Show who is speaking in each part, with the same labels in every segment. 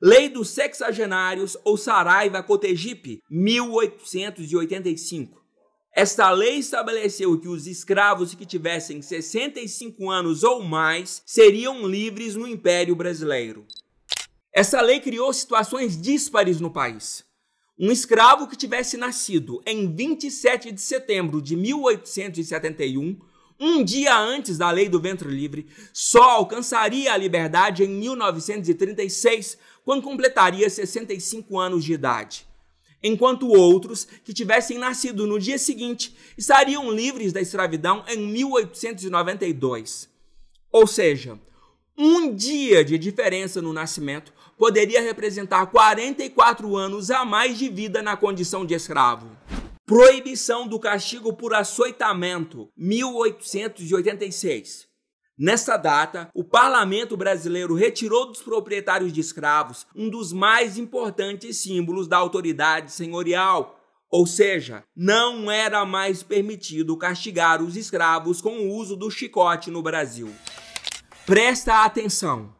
Speaker 1: Lei dos Sexagenários ou Saraiva Cotegipe, 1885. Esta lei estabeleceu que os escravos que tivessem 65 anos ou mais seriam livres no Império Brasileiro. Essa lei criou situações díspares no país. Um escravo que tivesse nascido em 27 de setembro de 1871, um dia antes da lei do ventre livre, só alcançaria a liberdade em 1936, quando completaria 65 anos de idade enquanto outros que tivessem nascido no dia seguinte estariam livres da escravidão em 1892. Ou seja, um dia de diferença no nascimento poderia representar 44 anos a mais de vida na condição de escravo. Proibição do castigo por açoitamento, 1886. Nessa data, o parlamento brasileiro retirou dos proprietários de escravos um dos mais importantes símbolos da autoridade senhorial. Ou seja, não era mais permitido castigar os escravos com o uso do chicote no Brasil. Presta atenção: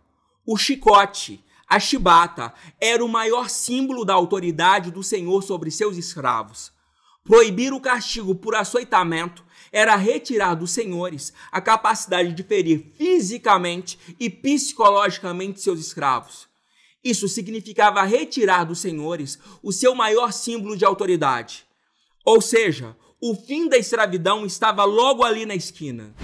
Speaker 1: o chicote, a chibata, era o maior símbolo da autoridade do senhor sobre seus escravos. Proibir o castigo por açoitamento era retirar dos senhores a capacidade de ferir fisicamente e psicologicamente seus escravos. Isso significava retirar dos senhores o seu maior símbolo de autoridade. Ou seja, o fim da escravidão estava logo ali na esquina.